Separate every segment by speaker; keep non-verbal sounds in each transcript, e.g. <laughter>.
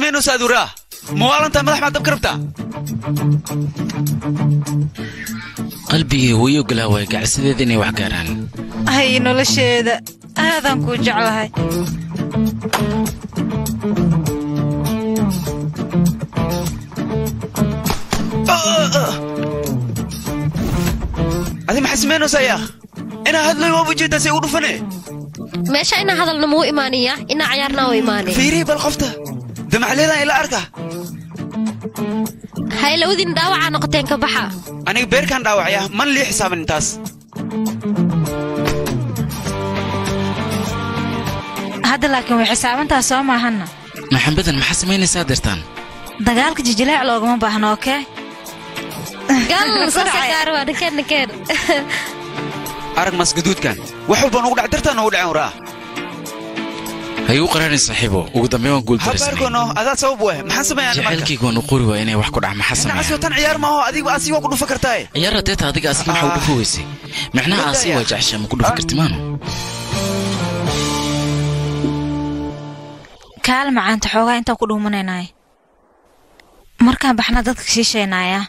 Speaker 1: samaynaysaa aduuraa mawaalantaa madax maa dabka rabtaa
Speaker 2: qalbigii way ogolaa waay gacsideeda inay wax gaaraan.
Speaker 3: Hay nolosheeda aadaan kuu jeclahay.
Speaker 1: Adi maxaa samaynaysaa inaa hadlay waaba u jeedaa say u dhufane?
Speaker 4: Meesha inaa hadalna muu imaaniya? Inaa cayaarna u imaani?
Speaker 1: Fiirihi bal qofta damacleedan ila arka.
Speaker 4: Hay lawadiin dhaawacaa noqoteen ka baxa.
Speaker 1: Aniga beerkaan dhaawacaya man lii xisaabin intaas.
Speaker 3: Hadda laakiin way xisaabantaa soo maahanna
Speaker 2: maxambadan maxaa samaynaysaa dirtaan
Speaker 3: dagaalka jijileec loogama baahno okee
Speaker 1: arag mas gaduudkan wax walba nugu dhac dartaa noogu dhacen waraa
Speaker 2: hay u qaraarin saaxiibo ugu dambeyn waan u qori waa inay wax ku dhac maxaa
Speaker 1: nacasoo
Speaker 2: sameeya
Speaker 1: tan ciyaar maaho adiga asiga waa ku dhufa kartaaye
Speaker 2: ciyaara deeta adiga asina waxa u dhufi weysay micnaha aasi waa jecesha ma ku dhufi karti maano
Speaker 3: kaal macaanta xoogaa intaan ku dhuumanaynaay. Markaan baxna dadka shiishaynaaya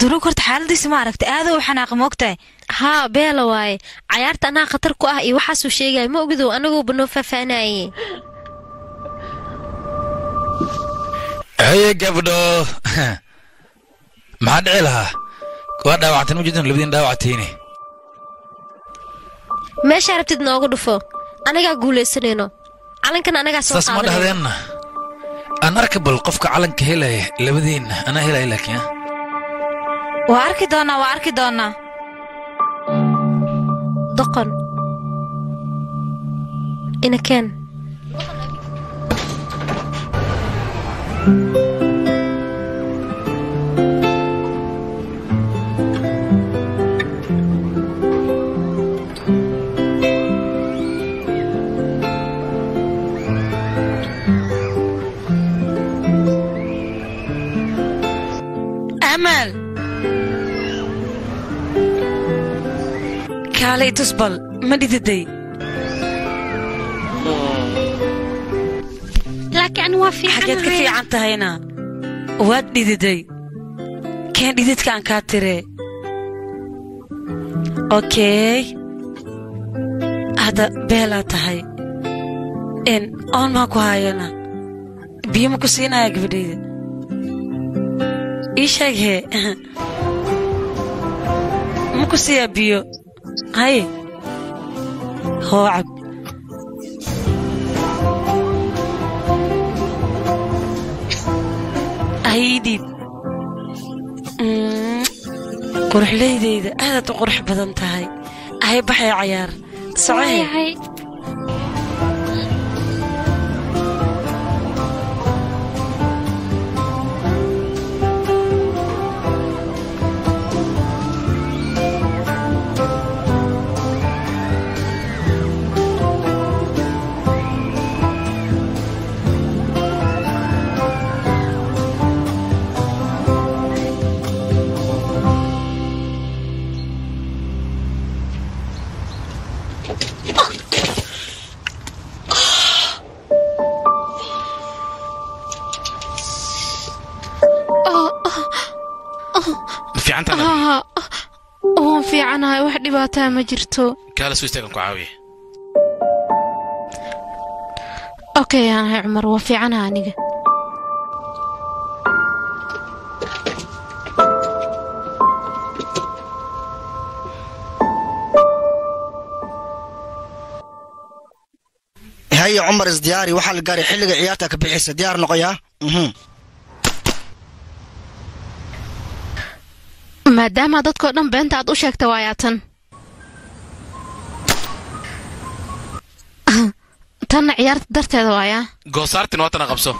Speaker 3: duruug horta xaaladiisa ma aragta aadoo u xanaaqa moogtahay.
Speaker 4: Haa beela waaye. Cayaarta anaa khatar ku ah iyo waxaasuu sheegaya ma ogidow aniguuba noo faahfaanaye
Speaker 5: haye gabdho <laughs> maxaa dhici lahaa? Waa dhaawactan ujeedan labadiin dhaawactayne
Speaker 4: meeshaa rabtid noogu dhufo. Anagaa guulaysanayno. Calankan anagaa soo
Speaker 5: saas ma
Speaker 4: qaadanayno
Speaker 5: dhahdeenna aan arka bal qofka calanka helaya labadiinna anaa helaya laakiin ah.
Speaker 3: Waa arki doonaa waa arki doonaa.
Speaker 4: Doqon. Inakeen
Speaker 3: kaalay tusbal ma dhididay xageed ka
Speaker 6: fiican
Speaker 3: tahayna waad dhididay keen dhididkaan kaa tire okey hadda beelaa tahay n oon maa ku haayana biyo ma ku siinaya gabadhayda ii sheeg hee ma ku siiyaa biyo هاي. خوعب هاي ديب قرح لي ديدة هذا تقرح بدنتهاي هاي. بحي
Speaker 6: عيار.
Speaker 2: صعي هاي
Speaker 6: هاي waan fiicanahay wax dhibaataa ma jirto.
Speaker 2: Kaala soo istaagan ku caawiya
Speaker 6: okay aanahay cumar waa fiicanaha aniga.
Speaker 7: Haye cumar isdiyaari waxaa la gaaray xilliga ciyaarta ka bixaysa diyaar noqoyaa
Speaker 6: maadaama dadkoo dhan beenta aad u sheegta waayaatan <clears throat> tanna ciyaarta darteeda waayaa.
Speaker 2: Goosaartin waatana qabso.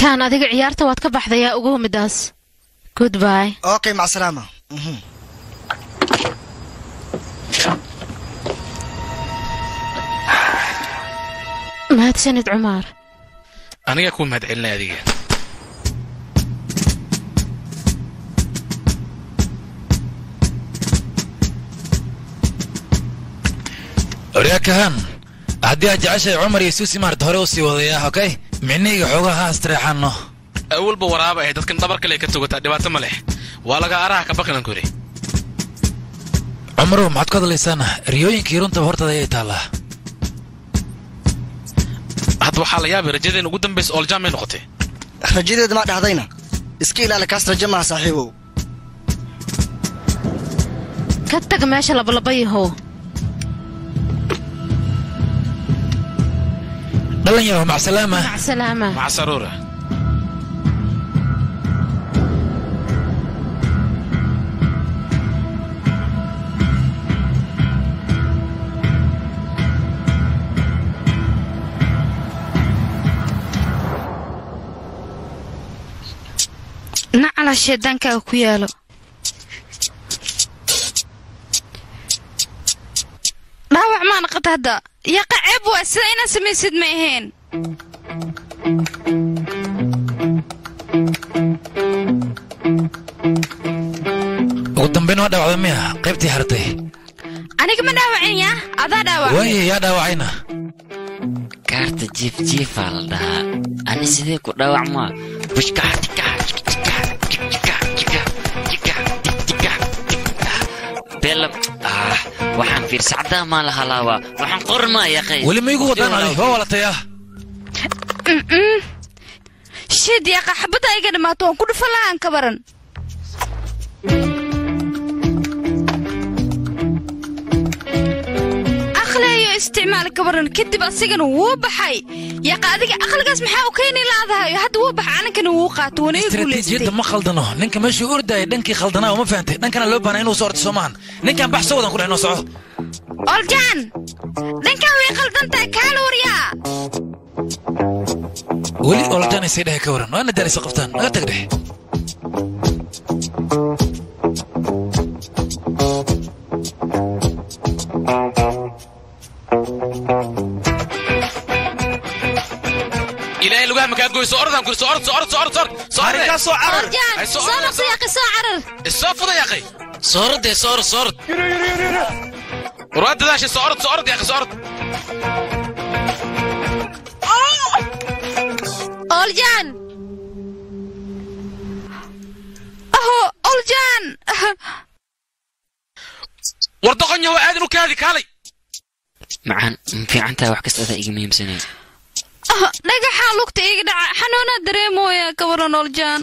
Speaker 6: Kaan adiga ciyaarta waad ka baxdayaa ugu midaas goodbye.
Speaker 7: Okay macasalaama Mhm.
Speaker 6: mahadsanid cumar.
Speaker 2: Anigaa kuu mahad celinaya adiga
Speaker 5: oryaakahan haddii aad jeceshahay cumar iyo suusi maarta hore u sii wadaya okay? Micnihayga xoogaa ha astareexaano
Speaker 8: awalba waraaba ahay dadkan dhabar kale ka togataa dhibaato ma leh. Waa laga araha ka baqinan ku yidhi
Speaker 5: cumarow maxaad ku hadlaysaana riyooyinkii runtaba hortaada ayay taallaa
Speaker 8: hadda waxaa la yaabay rajadeen ugu dambaysa ooljaam may noqotay.
Speaker 7: Rajadeeda maa dhahdayna iska ilaali kaas rajo maaha saaxiibow.
Speaker 6: Ka tag meesha دلنا
Speaker 5: يرو مع سلامة.
Speaker 6: مع
Speaker 8: سلامة. مع
Speaker 9: سرورة. نعلشي دنكا وكيالو لا نعم، وعمان قد هدأ yaqa ceeb waa sida inaad samaysid ma ahayn
Speaker 5: ugu dambayn waa dhaawacda miya? Qaybtii hartay?
Speaker 9: Aniga ma dhaawacin yaa adaa dhaawac.
Speaker 5: Waaye yaa dhaawacayna.
Speaker 10: Kaarta jiif jiifaa la dhahaa. Ani sidee ku dhaawacmaa bushkax tikax belab waxaan fiirsacdaa maa la halaabaa waxaan qormaa yaqay
Speaker 5: weli ma igu wadaan waa walataya.
Speaker 9: Shid yaqa xabadda iga dhammaato waan ku dhufan lahaan ka baran aqliayo isticmaal ka baran kadib asigana wuu baxay. Yaqa adiga aqligaas maxaa u keeni laadahayo hadda wuu baxa anankana wuu qaato wana ii
Speaker 5: istaraatiijiyadda
Speaker 9: guulaysatay
Speaker 5: ma khaldano. Ninka meeshuu ordayay dhankii khaldanaa uma fahantay dhankana loo baana inuu soo orto soomaan. Ninkan bax soo wadan ku dheh noo soco.
Speaker 9: Oljaan dhankan way qaldantahay kaala waryaa.
Speaker 5: Weli olataan isay dhehe ka waran. Waana daarisa qabtaan. Naga tag dhex
Speaker 8: lugaha makaa goyso ordaan kuri soo ord soo ord soo ord soo ord soo ord
Speaker 1: arrinkaas soo carar
Speaker 4: oljaan
Speaker 8: Ay, soo
Speaker 4: soo
Speaker 8: orod,
Speaker 4: noqso
Speaker 8: soo-
Speaker 4: yaqi soo carar
Speaker 8: isoo fuda yaqay
Speaker 2: sooradee soor soorad
Speaker 8: war waa dadaashay soo ord soo ord yaqay soo ord
Speaker 4: oljaan.
Speaker 9: Aho oljaan.
Speaker 8: War doqon
Speaker 9: dhagaxaa lugta iga dhaca. Xanuunaa dareemooya ka waran oljaan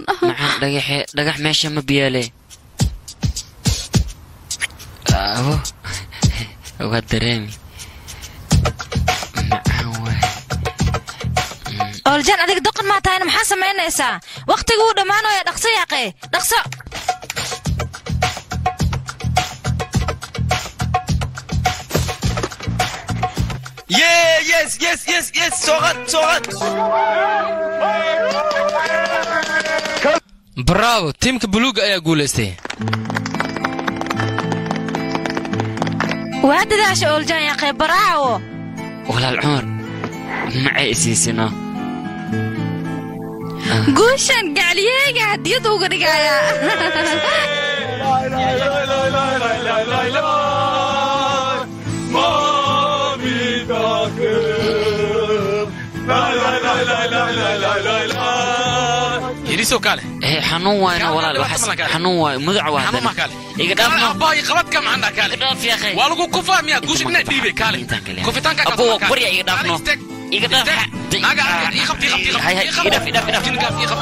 Speaker 10: dhagax meesha ma biyaale waa dareemi.
Speaker 9: Oljaan adiga doqon maa tahayna maxaa samaynaysaa wakhtigu uu dhammaanaya dhaqso yaaqee dhaqso
Speaker 1: yes yes yes yes soo qad
Speaker 11: bravo tiimka buluuga ayaa guulaystay
Speaker 9: waa dadaasha oljaan yaaqee baraawo
Speaker 10: walaal cumar macay isiisino
Speaker 9: guushan gacliyeega hadiyad uga dhigaya
Speaker 8: يريسو كاله إيه
Speaker 10: حنون وأنا ولا
Speaker 8: الوحس حنون واي مدع واحد حنون ما كاله أباي
Speaker 10: قبض كم عنا كاله إقدام يا
Speaker 8: أخي والله كوفا ميا جوش إنك ديبي
Speaker 10: كاله كوفتان
Speaker 8: كاله أبو
Speaker 10: بري إقدام نو إقدام هاي هاي
Speaker 8: إقدام إقدام إقدام